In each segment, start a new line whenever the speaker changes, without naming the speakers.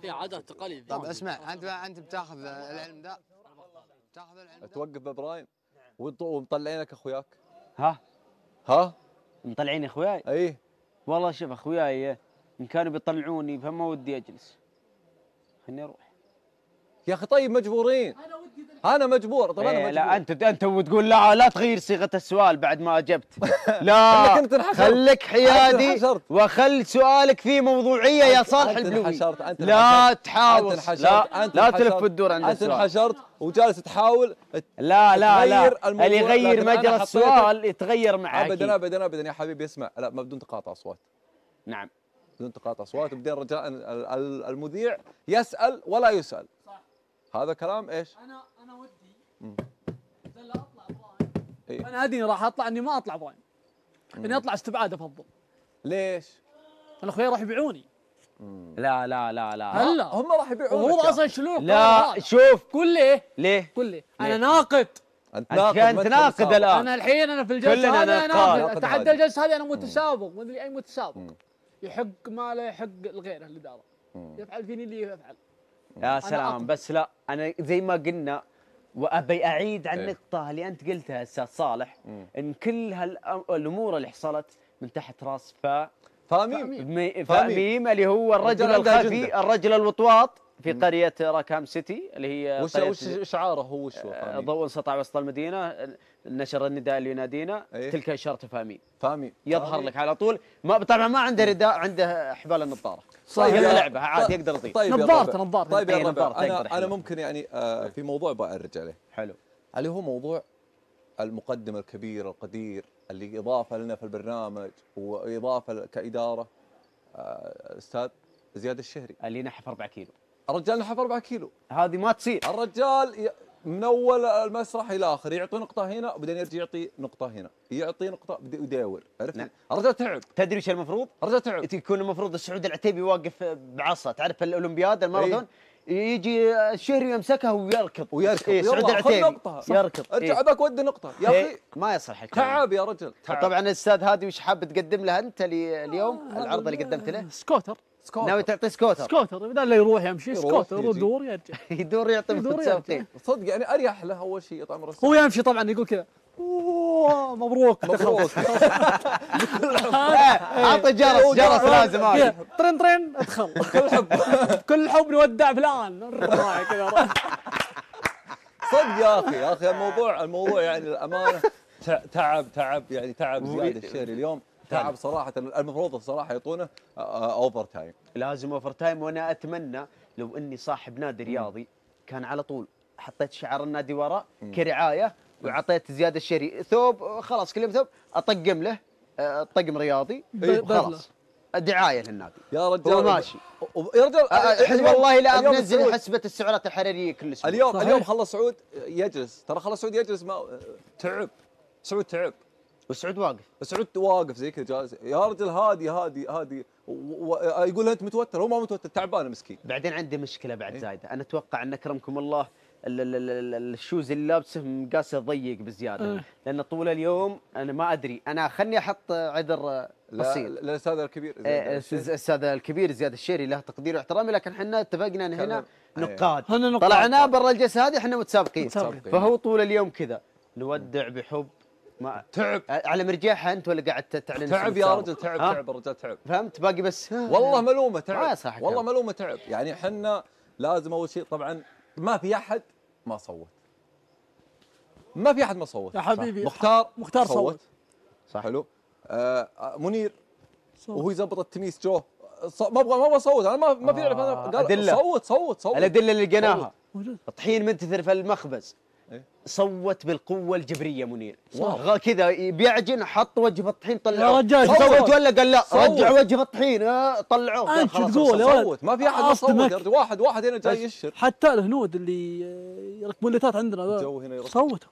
في عادات تقاليد
طب اسمع أنت أنت بتاخذ العلم ذا تاخذ العلم
توقف بابراهيم وط- ومطلعينك أخوياك؟
ها؟
ها؟
مطلعين أخوياي؟
اي
والله شوف أخوياي إن كانوا بيطلعوني فما ودي أجلس. خليني أروح.
يا أخي طيب مجبورين. أنا مجبور طب أنا
إيه
مجبور.
لا أنت انت وتقول لا لا تغير صيغة السؤال بعد ما اجبت لا. خليك حيادي. وخل سؤالك فيه موضوعية يا صالح البلوي لا. تحاول. لا لا. تلف وتدور عند
أنت
السؤال.
انحشرت وجالس تحاول
لا لا لا. اللي يغير مجرى السؤال يتغير معك
ابدا ابدا ابدا يا حبيبي اسمع. لا ما بدون تقاطع أصوات.
نعم.
بدون تقاطع أصوات. وبدين رجاء ال- ال- المذيع يسأل ولا يسأل. هذا كلام إيش؟
أنا أنا ودي لا أطلع إبراهيم
إيه.
أنا أدري راح أطلع إني ما أطلع إبراهيم إني أطلع استبعاد أفضل.
ليش؟
أنا اخويا راح يبيعوني.
لا لا لا لا.
هلا.
هم راح يبيعون
المفروض أصلا يشيلون
لا شوف.
قول لي.
ليه؟
قول لي.
أنا؟
ناقد.
أنت
ناقد ما
ناقد. الآن.
أنا الحين أنا في
الجلسة
هذه
أنا.
ناقد.
أتحدى.
الجلسة هذه أنا متسابق. ما أدري أي متسابق. يحق ما لا يحق لغيره اللي داره
مم.
يفعل فيني اللي يفعل.
يا سلام. بس لا أنا زي ما قلنا وأبي أعيد عن
إيه.
النقطه اللي أنت قلتها أستاذ صالح
مم.
إن كل هالامور اللي حصلت من تحت راس فا
فاهمين؟
مي-
فاهمين.
فميم اللي هو الرجل الخفي. الرجل الوطواط في قرية راكام سيتي اللي هي
وش وش شعاره هو؟ وش هو
آه،؟ ضوء سطع وسط المدينة نشر النداء اللي ينادينا
إيه.
تلك إشارة فامين
فاهمين
يظهر
فاهمين؟
لك على طول. ما طبعا ما عنده رداء عنده حبال النظارة.
طيب
هي
يا-
لعبة عادي
طيب-
يقدر يطير
طيب
نظارته-. نظارته.
طيب يا
إيه، نظارته يقدر
أنا
أنا.
ممكن يعني آه، في موضوع بعرج عليه
حلو.
اللي هو موضوع المقدم الكبير القدير اللي إضافة لنا في البرنامج وإضافة كإدارة آه، أستاذ زياد الشهري.
اللي نحف 4 كيلو.
الرجال نحف 4 كيلو.
هذه ما تصير.
الرجال ي- من أول المسرح إلى آخر يعطي نقطة هنا وبعدين يرجع يعطي نقطة هنا. يعطي نقطة يداور عرفت؟
نعم.
الرجال تعب.
تدري وش المفروض؟
الرجال تعب.
يكون المفروض السعود العتيبي واقف بعصا. تعرف الأولمبياد الماراثون؟
إيه.
يجي الشهري يمسكها ويركض.
ويركض.
إيه سعود العتيبي.
نقطة. صح.
يركض.
ارجع
إيه.
بك ودي نقطة. يا
إيه،
أخي
ما يصلح الكلام.
تعب يا رجل. تعب
طبعا الأستاذ هادي وش حاب تقدم له أنت لي- اليوم؟
آه،
العرض اللي قدمت له.
سكوتر.
سكوت
ناوي تعطيه scooter.
scooter بدل لا يروح يمشي سكوتر. يدور يرجع.
يدور يعطي
يدور
متسابقين
صدق يعني أريح له أول شيء طعم الرسالة
هو يمشي طبعا يقول كذا "أوه، مبروك.
مبروك.
أعطي جرس جرس لازم
طرن طرن أدخل. كل حب. كل حب نودع فلان.
صدق يا أخي يا أخي الموضوع الموضوع يعني الامانه تع- تعب تعب يعني تعب زيادة الشهري اليوم. تعب صراحة المفروض الصراحه يعطونه overtime
لازم overtime وأنا أتمنى لو إني صاحب نادي رياضي كان على طول حطيت شعار النادي وراء كرعاية وعطيت زيادة الشهري ثوب خلاص كل يوم ثوب أطقم له آه، طقم رياضي
إيه،
وخلاص. دعاية للنادي.
يا رجال
هو ماشي.
يا رجال
آه، آه، حسب والله لا بنزل حسبة السعرات الحراريه كل أسبوع.
اليوم
صحيح.
اليوم خلص سعود يجلس. ترى خلص سعود يجلس ما تعب. سعود تعب.
وسعود واقف
سعود واقف زي كذا جالس يا رجل هادي هادي هادي و- و- يقول أنت متوتر هو ما متوتر تعبان مسكين
بعدين عندي مشكلة بعد
إيه.
زايدة أنا أتوقع أن أكرمكم الله ال- ال- ال- ال- ال shoes اللي لابسه مقاسه ضيق بزيادة
إيه.
لأن طول اليوم أنا ما أدري أنا خلني أحط عذر
لا
بسيط
للاستاذ الكبير زياد
إيه،. الأستاذ الكبير زياد الشيري له تقدير واحترامي لكن إحنا اتفقنا إن هنا
كلام.
نقاد
هنا نقاد.
طلعنا برا الجلسة هذه إحنا متسابقين
متسابقين.
فهو طول اليوم كذا نودع بحب ما
تعب.
على مرجيحه أنت ولا قاعد تعلن
تعب يا رجل تعب
ها؟
تعب الرجال تعب.
فهمت؟ باقي بس.
والله ملومة
ما
تعب. والله. ملومة تعب. يعني إحنا لازم أول شيء طبعا ما في أحد ما صوت. ما في أحد ما صوت.
يا حبيبي.
مختار
مختار صوت.
صح.
حلو. آه آه، منير.
صوت.
وهو يزبط التميس جو. ما أبغى ما أبغى اصوت أنا ما ما في
آه،
أنا قال
أدلة.
صوت صوت صوت.
الأدلة اللي لقيناها. طحين منتثر في المخبز. صوت بالقوة الجبرية منير. كذا بيعجن حط وجه في الطحين طلعوه
يا رجال،
صوت.
صوت.
ولا قال لا؟
صوت.
رجع وجه في الطحين آه، طلعوه خلاص
تقول؟ يا ولد؟
صوت ما في أحد ما صوت واحد واحد هنا جاي يشر.
حتى الهنود اللي آه، يركبون ليتات عندنا
الجو هنا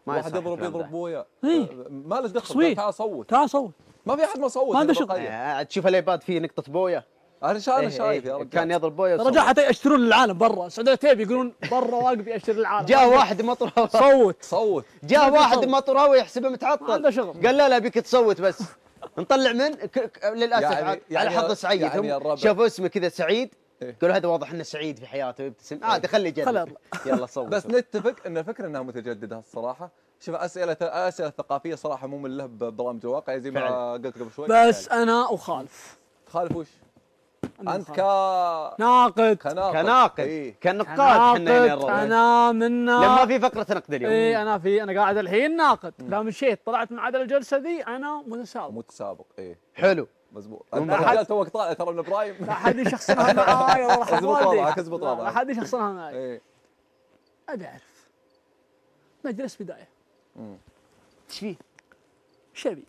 ما
واحد يضرب يضرب. بويا.
إيه.
آه، ما له دخل. تعال صوت.
تعال صوت.
ما في أحد ما صوت
ما عنده شغل.
تشوف الإيباد فيه نقطة بويه
أنا شا- أنا
إيه،
شايف
إيه،
يا رجال.
كان يضرب بويه
الرجال
وصوت.
حتى يشترون للعالم برا. سعود العتيبي يقولون برا واقف يشتري للعالم
جاء واحد مطراوي
صوت.
صوت.
جاء واحد
صوت.
مطراوي يحسبه
ما
متعطل
عنده شغل.
قال لا لا بيك تصوت بس. نطلع من ك... ك... للأسف.
يعني-
عاد
يعني
على حظ سعيد.
يعني.
شافوا اسمه كذا سعيد.
إيه.
قالوا هذا واضح إنه سعيد في حياته. ويبتسم عادي خليه يجرب. يلا صوت.
بس نتفق إن الفكرة إنها متجددة الصراحة. شوف اسئله أسئلة ثقافية صراحة مو من له ببرامج الواقع زي ما. قلت قبل شوي.
بس أنا أخالف.
تخالف وش؟ أنت ك.
ناقد.
كناقد.
كناقد.
إيه.
كنقاد إحنا
كناقد
الربع.
أنا من
لما في فقرة نقد اليوم.
اي أنا في أنا قاعد الحين ناقد. لا مشيت طلعت من عدل الجلسة ذي أنا متسابق.
متسابق اي
حلو.
مزبوط. رجال توك طالع ترى من برايم
لا حد يشخصنها معاي والله
اضبط. وضعك، اضبط
لا،
وضعك.
لا حد يشخصنها معاي.
إيه.
أبي أعرف. مجلس بداية.
إيش فيه؟
إيش ابي؟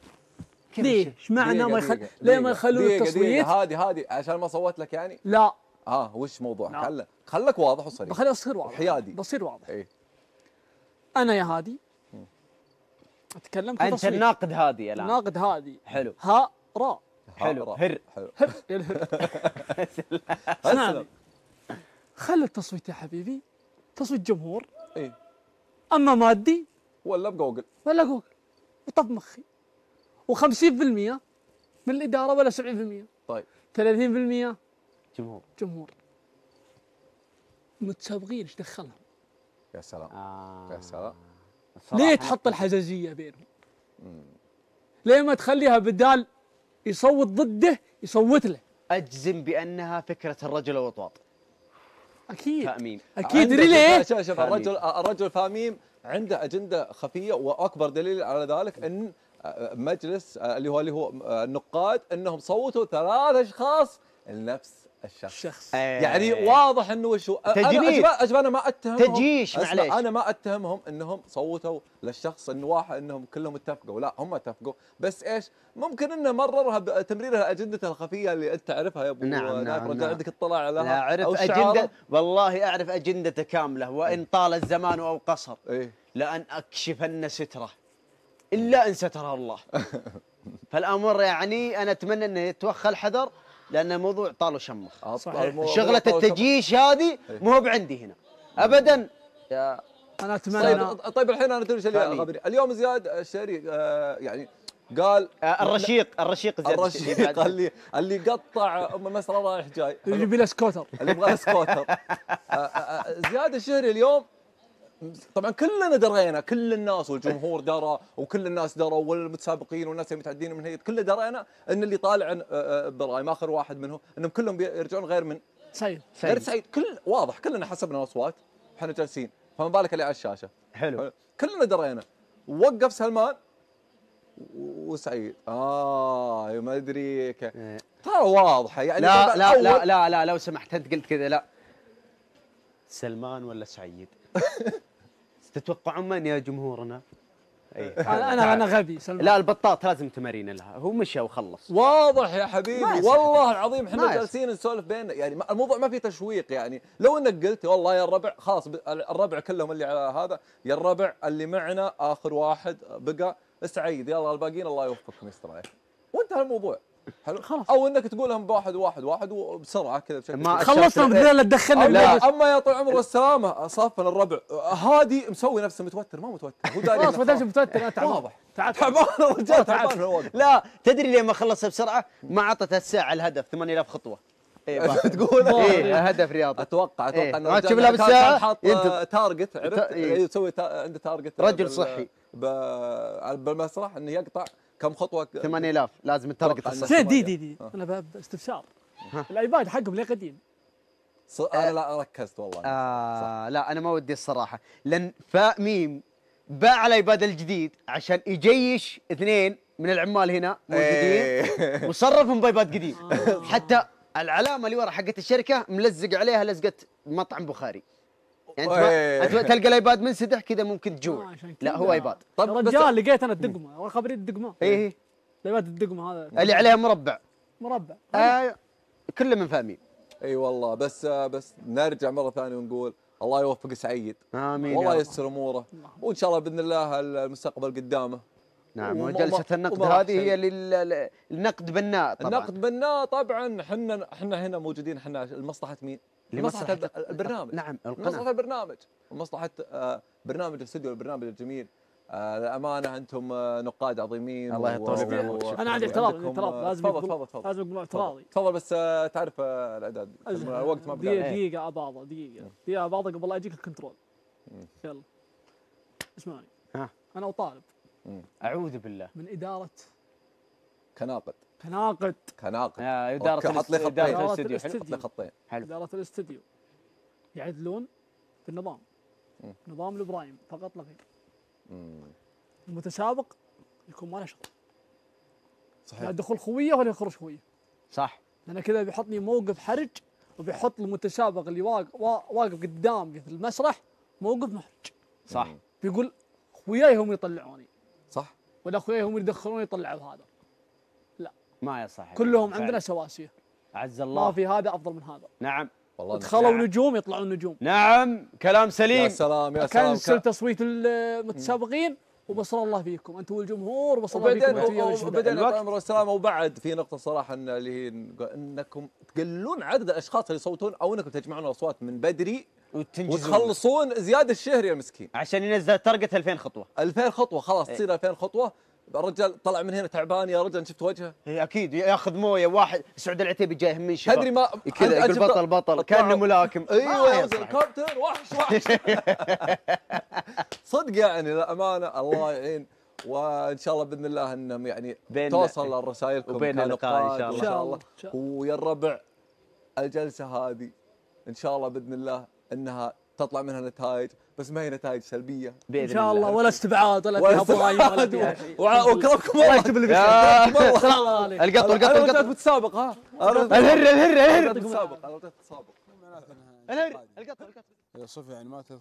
إيش معنى ما يخل... ليه ما يخلون التصويت؟
هذه هذه عشان ما صوت لك يعني؟
لا.
آه وش موضوعك
لا.
خلك واضح وصريح.
بخلي أصير واضح.
حيادي.
بصير واضح.
إيه.
أنا يا هادي
أتكلم
أنت
الناقد هادي الآن.
ناقد هادي.
حلو.
ها را
حلو. هر.
حلو
يلهب. اسمعني. خلي التصويت يا حبيبي. تصويت جمهور.
إيه.
أما مادي.
ولا بجوجل.
ولا جوجل. وطب مخي. و50% من الإدارة ولا 70%
طيب
30%
جمهور
جمهور متسابقين إيش دخلهم؟
يا سلام
آه.
يا سلام
ليه تحط الحزازيه بينهم؟ ليه ما تخليها بدال يصوت ضده يصوت له؟
أجزم بأنها فكرة الرجل الوطواط
أكيد
تامين
أكيد ليه؟
شوف شوف. الرجل الرجل فاميم عنده أجندة خفية وأكبر دليل على ذلك إن مجلس اللي هو اللي هو النقاد انهم صوتوا ثلاث اشخاص لنفس الشخص.
الشخص.
يعني واضح إنه وش هو؟ أنا
تجنيد.
أجب- أنا ما أتهمهم.
تجيش، معليش.
أنا ما أتهمهم إنهم صوتوا للشخص انه واحد إنهم كلهم اتفقوا. لا هم اتفقوا. بس إيش؟ ممكن إنه مررها بتمريرها اجندته الخفية اللي أنت تعرفها يا أبو
نعم، نعم، نعم.
عندك اطلاع لها.
لا
أعرف.
أجندة والله أعرف اجندته كاملة وإن طال الزمان أو قصر.
إيه.
لأن اكشفن ستره إلا أن سترها الله. فالأمر يعني أنا أتمنى انه يتوخى الحذر لأن الموضوع طال وشمخ.
شغلة.
التجيش هذه مو هو بعندي هنا. ابدا. يا
أنا
طيب
اتمنى
طيب الحين أنا تدري اللي اليوم؟ زياد الشهري آه، يعني قال
آه، الرشيق الرشيق الشديد
الرشيق. اللي اللي قطع أم مسرى رايح جاي.
يجيب له سكوتر.
اللي يبغى له سكوتر. آه، زياد الشهري اليوم طبعا كلنا درينا كل الناس والجمهور درى وكل الناس دروا والمتسابقين والناس المتعدين من هي كل درينا إن اللي طالع آه، آه، prime آخر واحد منهم إنهم كلهم بيرجعون غير من
سيد
غير سعيد. كل واضح كلنا حسبنا الاصوات إحنا جالسين. فما بالك اللي على الشاشة.
حلو.
كلنا درينا. وقف سلمان وسعيد. آه ما أدري ك-
إيه.
ترى واضحة. يعني
لا لا لا لا لا لو سمحت أنت قلت كذا لا. سلمان ولا سعيد؟ تتوقعون من يا جمهورنا؟ إيه.
أنا أنا غبي سلمان.
لا البطاط لازم تمارين لها. هو مشى وخلص.
واضح يا حبيبي. والله العظيم
إحنا.
جالسين نسولف بيننا. يعني الموضوع ما فيه تشويق يعني. لو إنك قلت والله يا الربع خلاص الربع كلهم اللي على هذا يا الربع اللي معنا آخر واحد بقى سعيد يلا الباقيين الله يوفقكم يستر عليك وانتهى الموضوع. حلو
خلاص.
أو إنك تقولهم بواحد واحد واحد وبسرعة كذا بشكل
ما-.
خلصنا اللي تدخلنا
اما
المجلس.
أما يا طول العمر والسلامة صافن الربع هادي مسوي نفسه متوتر ما متوتر هو داري
خلاص ما دام متوتر أنا تعبان
واضح.
تعبان
تعبان الرجال
تعبان.
لا تدري ليه ما خلص بسرعة؟ ما اعطته الساعة الهدف 8000 خطوة إيه
تقول
إيه هدف رياضي
أتوقع أتوقع
إيه.
إنه
تشوف له
كان حاط. target عرفت
إيه.
يسوي عنده target
رجل صحي.
ب- بالمسرح إنه يقطع كم خطوة
8000 لازم ال
target
الصح
زين دي دي دي.
آه.
أنا ب- استفسار الآيباد حقهم ليه قديم؟
أنا لا ركزت والله.
آه لا أنا ما ودي الصراحة. لأن فاء ميم باع الآيباد الجديد عشان يجيب اثنين من العمال هنا موجودين
إيه.
وصرفهم بآيباد قديم. حتى العلامة اللي ورا حقت الشركة ملزق عليها لزقة مطعم بخاري. يعني انت,
إيه.
ما انت تلقى الآيباد منسدح كذا ممكن
آه،
تجوع
عشان
لا. هو آيباد.
طب
رجال لقيت أنا الدقمة. والله خبري الدقمة.
إيه
الآيباد الدقمة هذا.
اللي عليها مربع.
مربع.
آه كله من فاء ميم
إي والله بس بس نرجع مرة ثانية ونقول الله يوفق سعيد.
آمين
والله. ييسر أموره. وإن شاء الله بإذن الله المستقبل قدامه.
نعم
وجلسة
النقد هذه. هي لل- للنقد بناء طبعا.
النقد بناء طبعا. إحنا إحنا هنا موجودين. إحنا لمصلحه مين؟ لمصلحة الب- البرنامج.
نعم
مصلحه
القناه
البرنامج. ومصلحه آه، برنامج الاستوديو البرنامج الجميل. آه، الامانه أنتم آه، نقاد عظيمين
الله يطول
و-
بعمرك.
و-
أنا عندي اعتراض اعتراض.
آه،
لازم
تفضل تفضل تفضل.
لازم أقول اعتراضي.
تفضل بس آه، تعرف آه، الأعداد. الوقت ما بقى.
دقيقة أباضة دقيقة. دقيقة أباضة قبل لا يجيك الكنترول. يلا. اسمعني.
ها.
أنا أطالب.
أعوذ بالله.
من إدارة
كناقد
كناقد.
كناقد.
يا
إدارة حط لي خطين.
إدارة
إدارة
الاستديو.
خطين.
حلو.
إدارة الاستديو. يعدلون في النظام. نظام الإبراهيم فقط لا غير.
مم.
المتسابق يكون ما له شغل.
صحيح.
لا دخول خوية ولا يخرج خوية.
صح.
لأن كذا بيحطني موقف حرج وبيحط المتسابق اللي واقف واقف قدامي في المسرح موقف محرج.
صح.
بيقول خوياي هم يطلعوني.
صح.
ولا خوياي هم يدخلوني يطلعوا هذا.
ما يصح.
كلهم
فعلا.
عندنا سواسيه
عز
ما
الله
في هذا أفضل من هذا.
نعم.
والله
دخلوا
نعم.
نجوم يطلعون نجوم
نعم. كلام
يا
سليم
سلام يا سلام.
كنسل تصويت المتسابقين وبصر الله فيكم. أنتم والجمهور وبصر الله فيكم. أنتم يا.
وبعدين.
الوقت
والسلامه وبعد في نقطة صراحة إن اللي هي إنكم تقللون عدد الأشخاص اللي يصوتون أو إنكم تجمعون الأصوات من بدري
وتنجزون.
وتخلصون زياد الشهري يا مسكين.
عشان ينزل تارجت 2000 خطوة.
2000 خطوة خلاص
إيه.
تصير 2000 خطوة. الرجال طلع من هنا تعبان يا رجل شفت وجهه.
إيه أكيد ياخذ موية واحد سعود العتيبي جاي من شباب
تدري ما
كذا يقول بطل بطل كأنه ملاكم. أيوه.
كابتن وحش وحش. صدق يعني للأمانة الله يعين. وإن شاء الله بإذن الله إنهم يعني
بين-
توصل رسائلكم
وبيننا لقاء إن شاء الله.
إن شاء الله.
إن شاء الله.
ويا الربع الجلسة هذه إن شاء الله بإذن الله إنها تطلع منها نتائج بس ما هي نتائج سلبية.
بإذن
إن شاء الله. ولا استبعاد ولا
وع- واكرمكم الله يكتب اللي
السلام عليكم.
القط القط
أنا
القط
متسابق ها؟
الهر الهر الهر.
متسابق
الهر القط القط.
يا صفي يعني ما تذكر